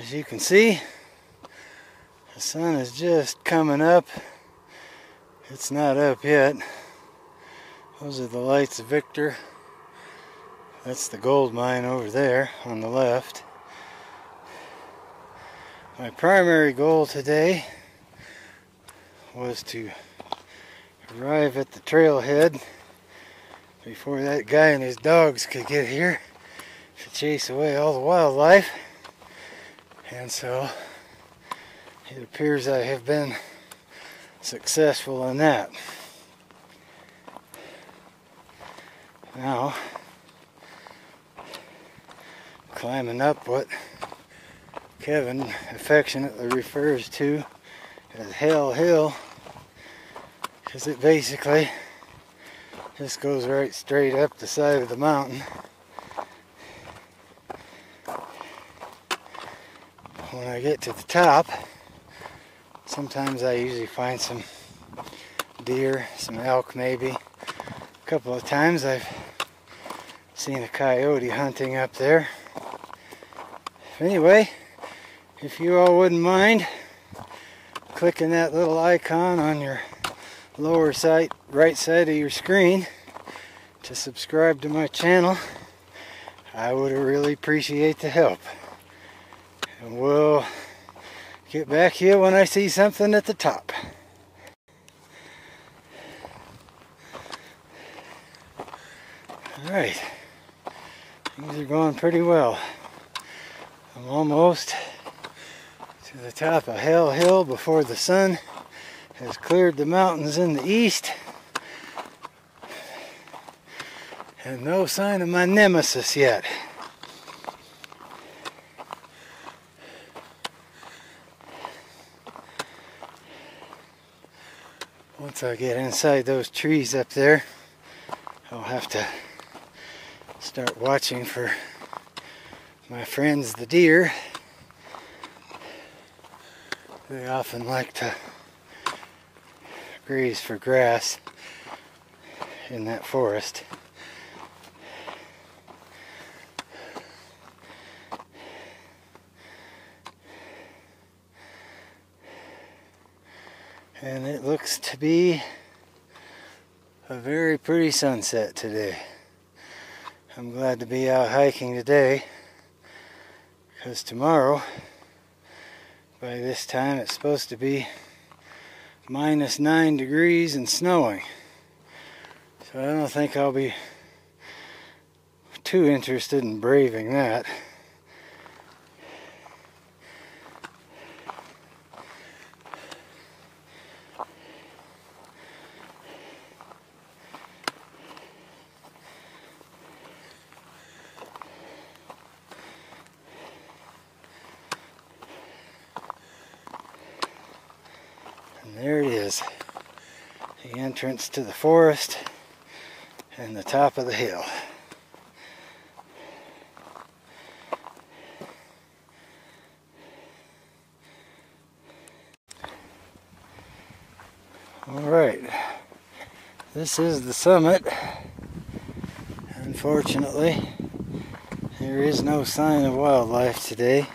As you can see, the sun is just coming up. It's not up yet. Those are the lights of Victor. That's the gold mine over there on the left. My primary goal today was to arrive at the trailhead before that guy and his dogs could get here to chase away all the wildlife. And so it appears I have been successful in that. Now, climbing up what Kevin affectionately refers to as Hell Hill, because it basically just goes right straight up the side of the mountain. I get to the top, sometimes I usually find some deer, some elk maybe. A couple of times I've seen a coyote hunting up there. Anyway, if you all wouldn't mind clicking that little icon on your lower side, right side of your screen to subscribe to my channel, I would really appreciate the help. And we'll get back here when I see something at the top. Alright, things are going pretty well. I'm almost to the top of Hell Hill before the sun has cleared the mountains in the east. And no sign of my nemesis yet. Once I get inside those trees up there, I'll have to start watching for my friends the deer. They often like to graze for grass in that forest. And it looks to be a very pretty sunset today. I'm glad to be out hiking today because tomorrow by this time it's supposed to be minus 9 degrees and snowing. So I don't think I'll be too interested in braving that. there it is. The to the forest and the top of the hill. Alright, this is the summit. Unfortunately, there is no sign of wildlife today,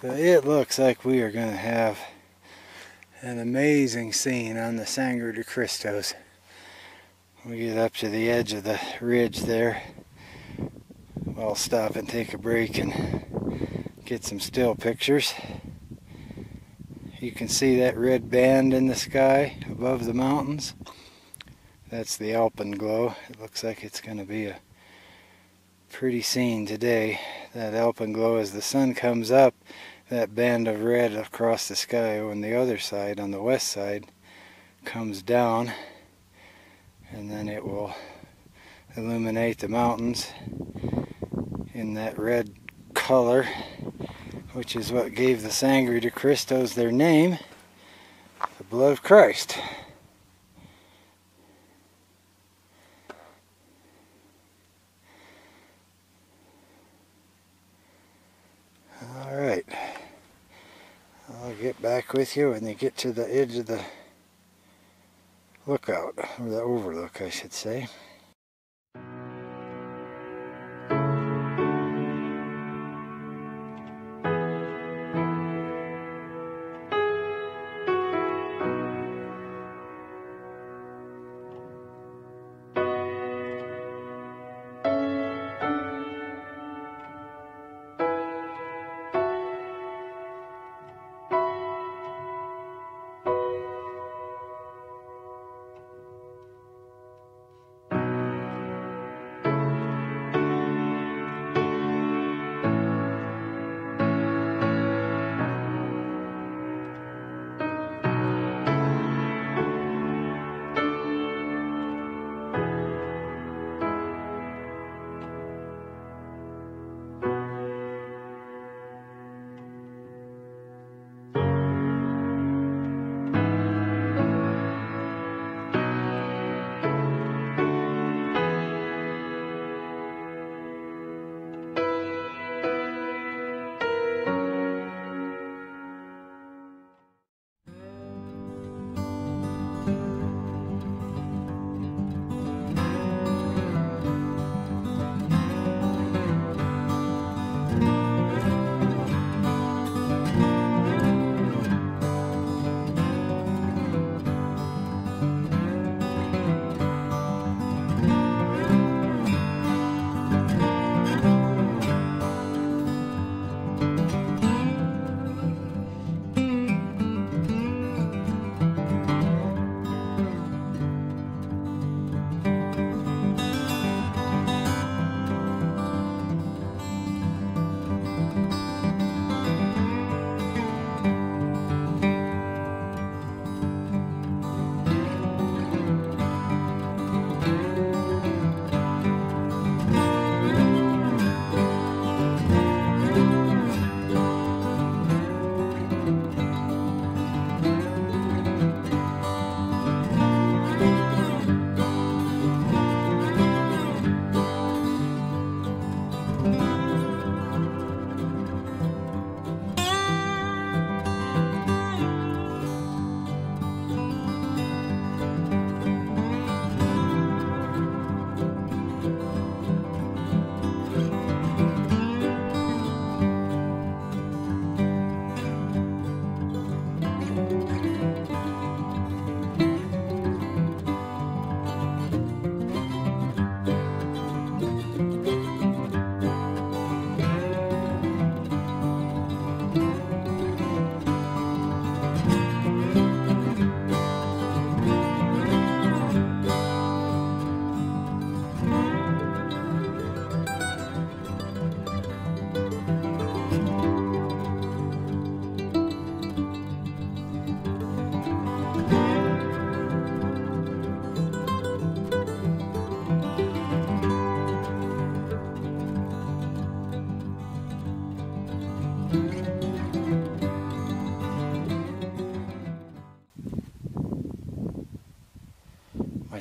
but it looks like we are going to have an amazing scene on the Sangre de Cristos. We get up to the edge of the ridge there. I'll stop and take a break and get some still pictures. You can see that red band in the sky above the mountains. That's the alpenglow. It looks like it's going to be a pretty scene today. That alpenglow as the sun comes up that band of red across the sky on the other side, on the west side, comes down and then it will illuminate the mountains in that red color which is what gave the Sangre de Cristos their name, the blood of Christ. get back with you when you get to the edge of the lookout, or the overlook I should say.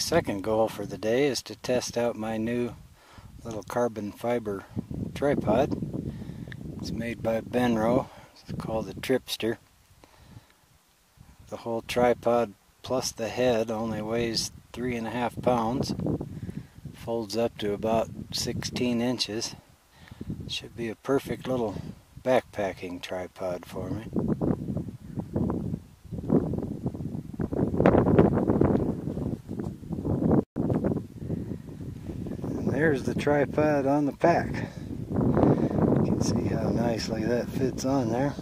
Second goal for the day is to test out my new little carbon fiber tripod. It's made by Benro. It's called the Tripster. The whole tripod plus the head only weighs three and a half pounds. Folds up to about 16 inches. Should be a perfect little backpacking tripod for me. There's the tripod on the pack. You can see how nicely that fits on there.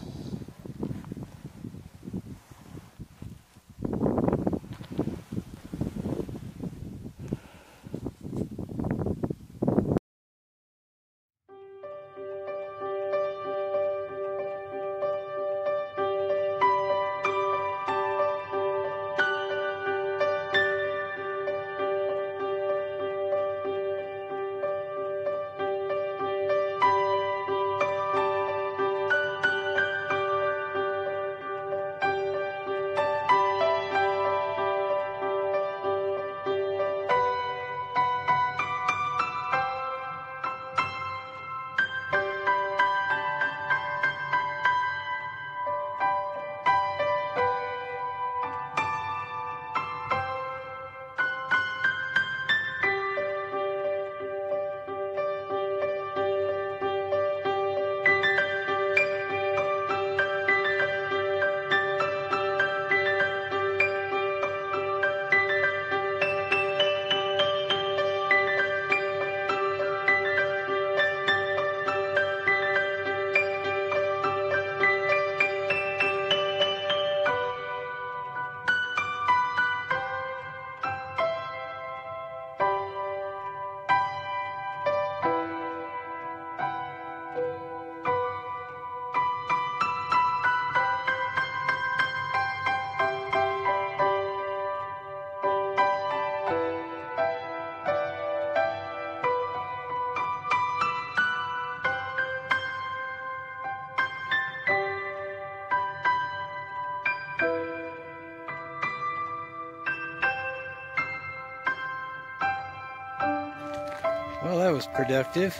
Productive.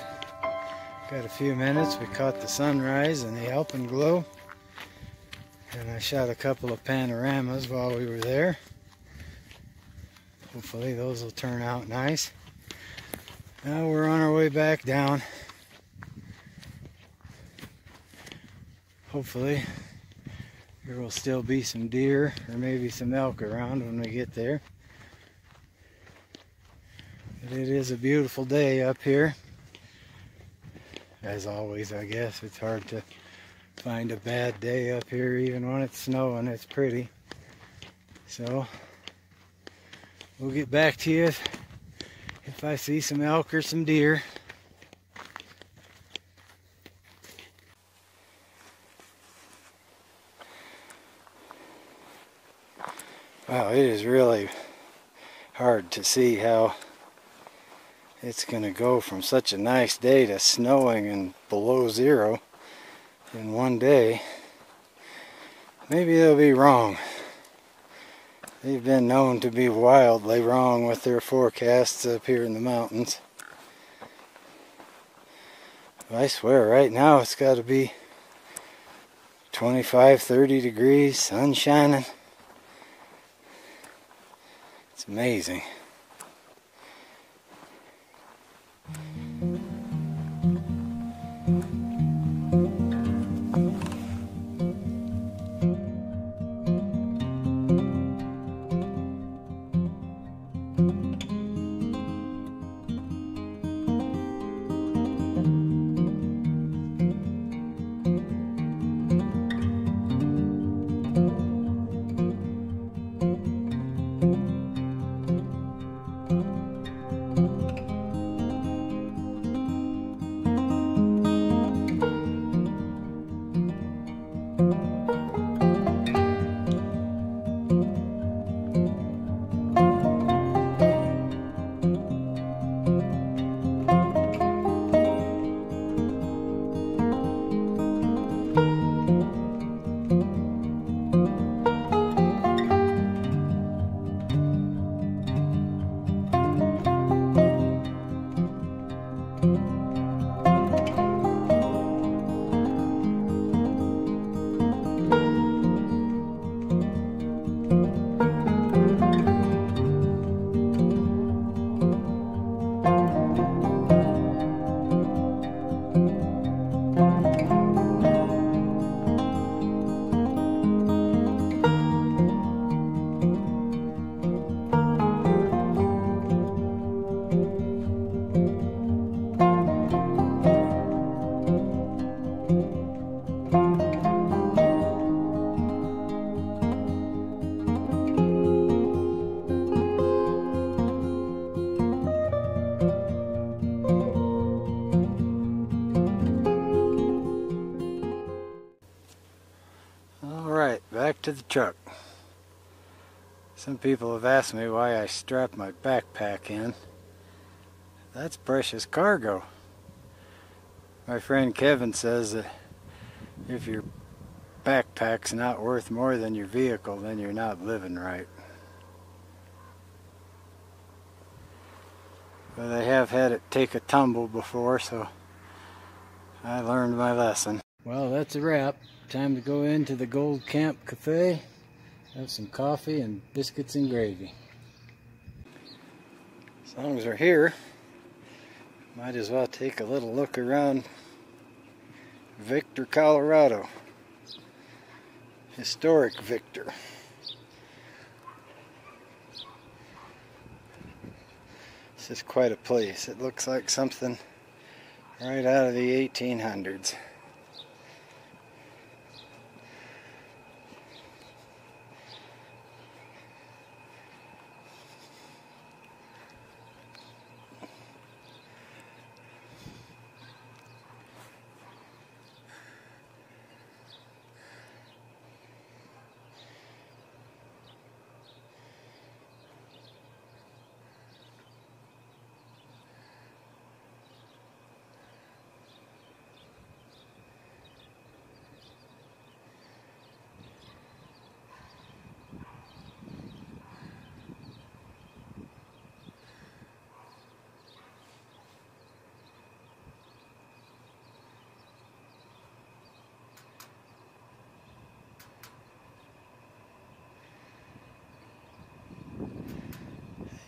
Got a few minutes. We caught the sunrise and the alpenglow. And I shot a couple of panoramas while we were there. Hopefully those will turn out nice. Now we're on our way back down. Hopefully there will still be some deer or maybe some elk around when we get there. It is a beautiful day up here. As always, I guess. It's hard to find a bad day up here, even when it's snowing. It's pretty. So, we'll get back to you if, if I see some elk or some deer. Wow, it is really hard to see how it's going to go from such a nice day to snowing and below zero in one day. Maybe they'll be wrong. They've been known to be wildly wrong with their forecasts up here in the mountains. I swear, right now it's got to be 25, 30 degrees, sun shining. It's amazing. To the truck. Some people have asked me why I strap my backpack in. That's precious cargo. My friend Kevin says that if your backpack's not worth more than your vehicle, then you're not living right. But I have had it take a tumble before, so I learned my lesson. Well, that's a wrap. Time to go into the Gold Camp Cafe. Have some coffee and biscuits and gravy. As long as we're here, might as well take a little look around Victor, Colorado. Historic Victor. This is quite a place. It looks like something right out of the 1800s.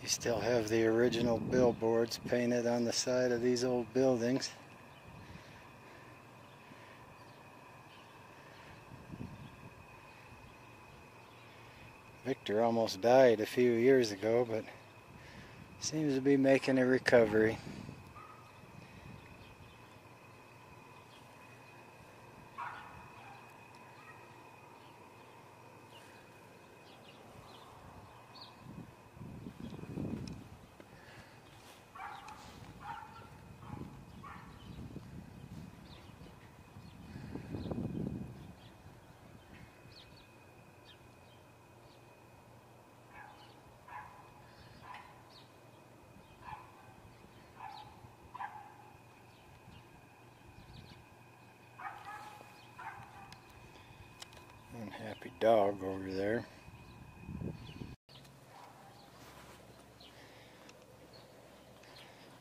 You still have the original billboards painted on the side of these old buildings. Victor almost died a few years ago, but seems to be making a recovery. Unhappy dog over there.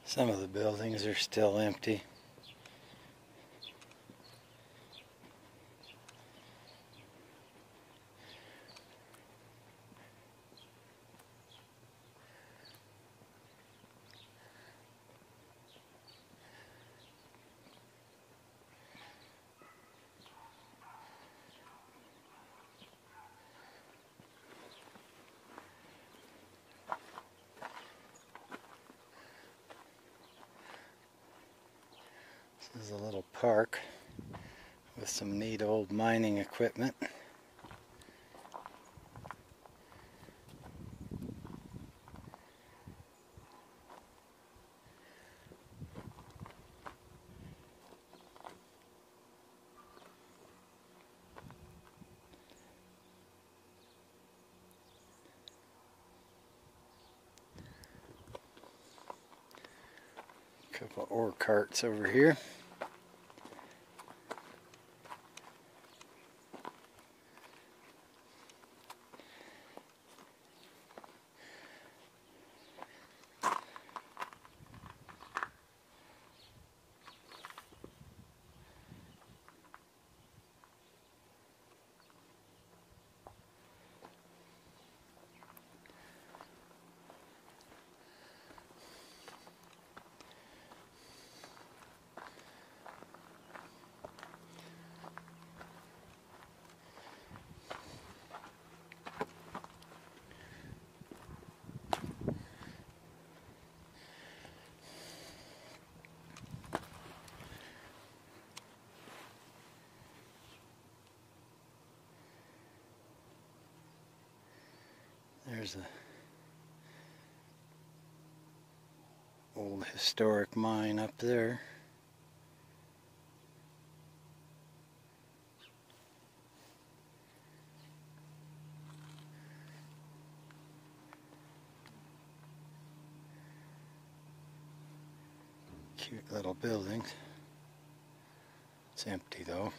Some of the buildings are still empty. This is a little park with some neat old mining equipment. Couple ore carts over here. There's the old historic mine up there. Cute little buildings. It's empty though.